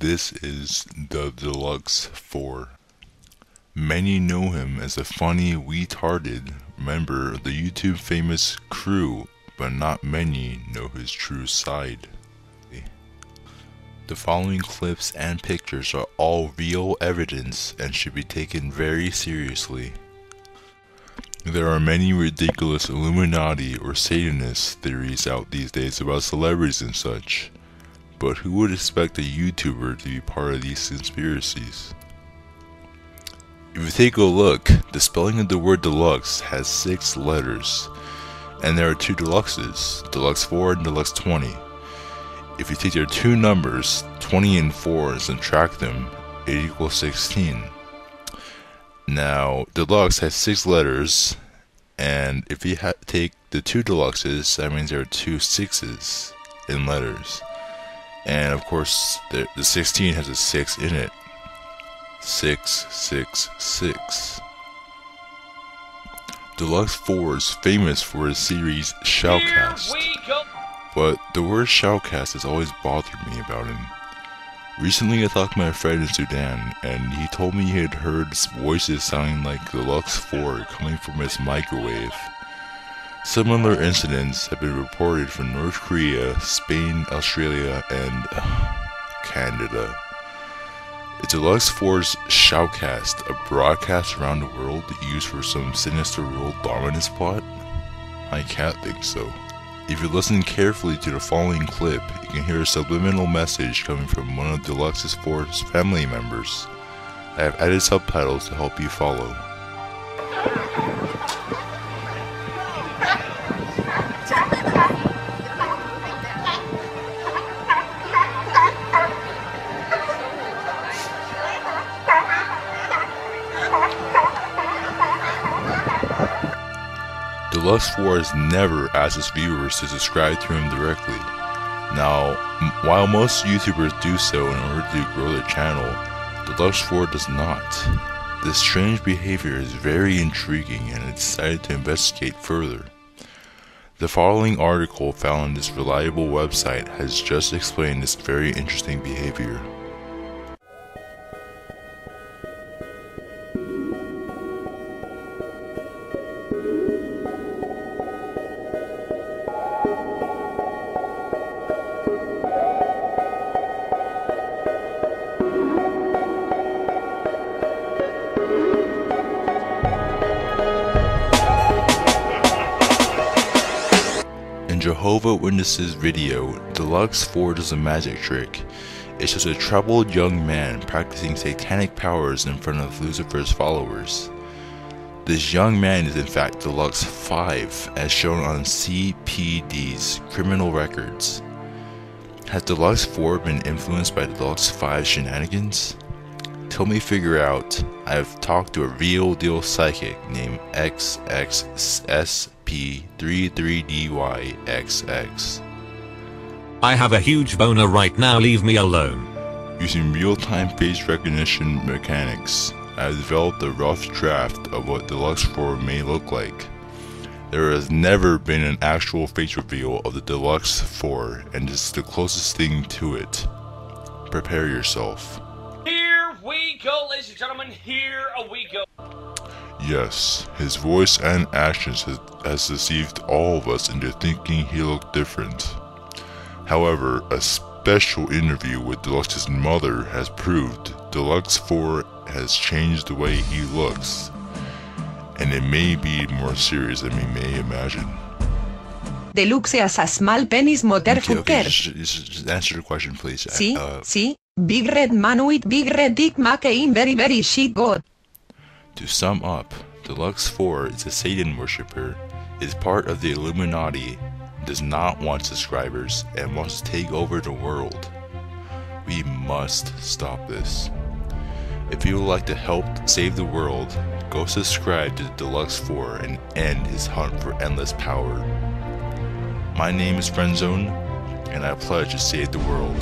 This is the Deluxe 4. Many know him as a funny, retarded member of the YouTube famous crew, but not many know his true side. The following clips and pictures are all real evidence and should be taken very seriously. There are many ridiculous Illuminati or Satanist theories out these days about celebrities and such, but who would expect a YouTuber to be part of these conspiracies? If you take a look, the spelling of the word deluxe has six letters, and there are two deluxes, deluxe 4 and deluxe 20. If you take their two numbers, 20 and 4, and subtract them, it equals 16. Now, deluxe has six letters, and if you take the two deluxes, that means there are two sixes in letters. And of course, the, the 16 has a 6 in it. 666. Deluxe 4 is famous for his series Shoutcast. But the word Shoutcast has always bothered me about him. Recently I talked to my friend in Sudan, and he told me he had heard voices sounding like Deluxe 4 coming from his microwave. Similar incidents have been reported from North Korea, Spain, Australia, and uh, Canada. Is Deluxe 4's Shoutcast a broadcast around the world used for some sinister world dominance plot? I can't think so. If you listen carefully to the following clip, you can hear a subliminal message coming from one of Deluxe's 4's family members. I have added subtitles to help you follow. Deluxe 4 has never asked his viewers to subscribe to him directly. Now, while most YouTubers do so in order to grow their channel, Deluxe 4 does not. This strange behavior is very intriguing and I decided to investigate further. The following article found on this reliable website has just explained this very interesting behavior. In Jehovah Witnesses video, Deluxe 4 does a magic trick. It shows a troubled young man practicing satanic powers in front of Lucifer's followers. This young man is in fact Deluxe 5, as shown on CPD's criminal records. Has Deluxe 4 been influenced by Deluxe 5 shenanigans? To help me figure out, I have talked to a real deal psychic named XXSP33DYXX. I have a huge boner right now, leave me alone. Using real-time face recognition mechanics, I have developed a rough draft of what the Deluxe 4 may look like. There has never been an actual face reveal of the Deluxe 4, and it's the closest thing to it. Prepare yourself. Here we go, ladies and gentlemen. Here we go. Yes, his voice and actions has, has deceived all of us into thinking he looked different. However, a special interview with Deluxe's mother has proved Deluxe 4 has changed the way he looks, and it may be more serious than we may imagine. Deluxe has a small penis Okay, okay, motherfucker. just, just, just answer the question, please. See, Uh, see, big red man with big red dick McCain very very shit god. To sum up, Deluxe 4 is a Satan worshipper, is part of the Illuminati, does not want subscribers, and wants to take over the world. We must stop this. If you would like to help save the world, go subscribe to Deluxe 4 and end his hunt for endless power. My name is Friendzone, and I pledge to save the world.